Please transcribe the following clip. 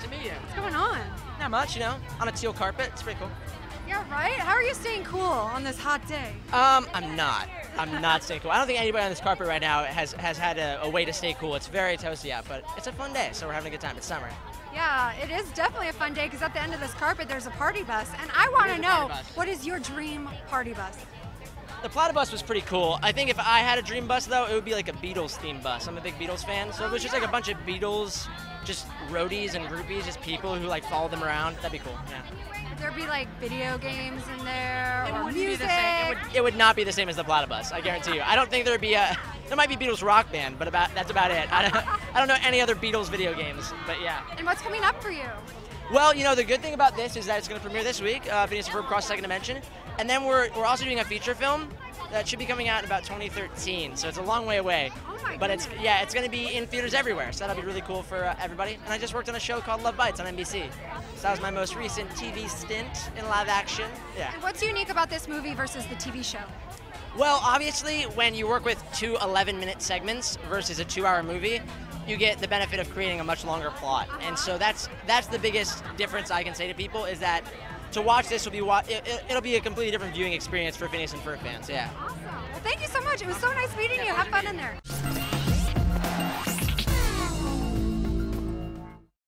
Nice to meet you. What's going on? Not much, you know, on a teal carpet. It's pretty cool. Yeah, right? How are you staying cool on this hot day? Um, I'm not. I'm not staying cool. I don't think anybody on this carpet right now has, has had a, a way to stay cool. It's very toasty out, but it's a fun day, so we're having a good time. It's summer. Yeah, it is definitely a fun day because at the end of this carpet there's a party bus, and I want to know what is your dream party bus? The Platybus was pretty cool. I think if I had a dream bus, though, it would be like a Beatles themed bus. I'm a big Beatles fan, so if it was just like a bunch of Beatles, just roadies and groupies, just people who like follow them around, that'd be cool. Yeah. Would there be like video games in there It or wouldn't be music? the same. It would, it would not be the same as the Platybus. I guarantee you. I don't think there'd be a. There might be Beatles rock band, but about that's about it. I don't, I don't know any other Beatles video games, but yeah. And what's coming up for you? Well, you know, the good thing about this is that it's going to premiere this week, uh, Phineas and Ferb Cross Second Dimension, and then we're, we're also doing a feature film that should be coming out in about 2013. So it's a long way away. Oh but it's yeah, it's going to be in theaters everywhere. So that'll be really cool for uh, everybody. And I just worked on a show called Love Bites on NBC. So that was my most recent TV stint in live action. Yeah. And what's unique about this movie versus the TV show? Well, obviously, when you work with two 11 minute segments versus a two hour movie, you get the benefit of creating a much longer plot. And so that's that's the biggest difference I can say to people is that to watch this will be it, it'll be a completely different viewing experience for Phineas and Ferb fans. Yeah. Awesome. Well, thank you so much. It was so nice meeting you. Have fun in there.